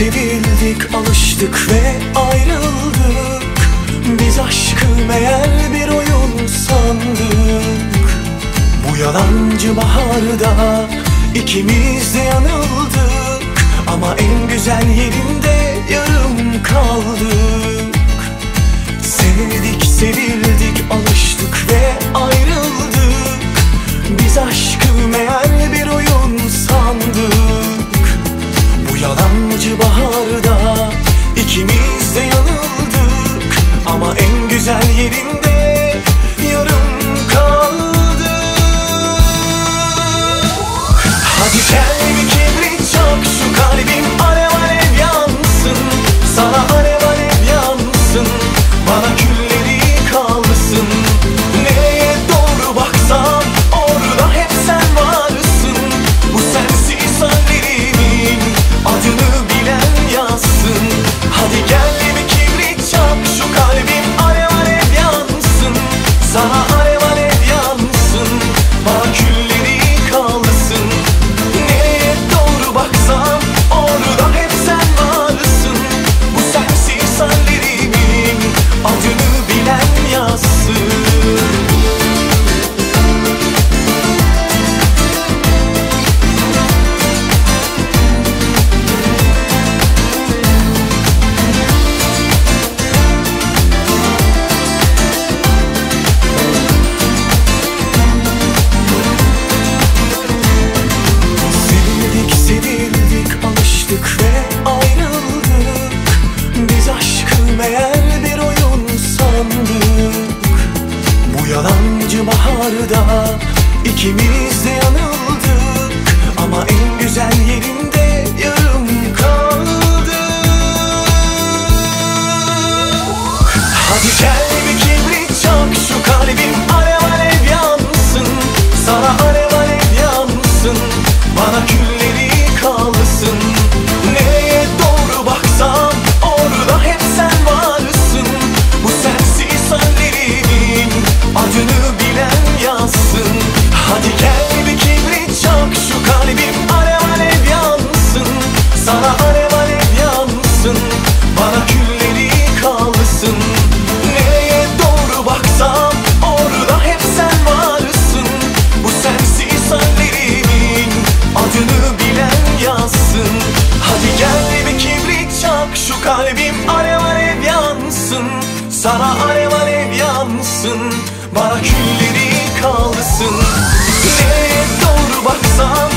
Sevildik, alıştık ve ayrıldık. Biz aşkı meğer bir oyun sandık. Bu yalancı baharda ikimiz de yanıldık. Ama en güzel yerinde İkimiz de Kalbim alev alev yansın Sana alev alev yansın Bana külleri kalsın. Nereye doğru baksam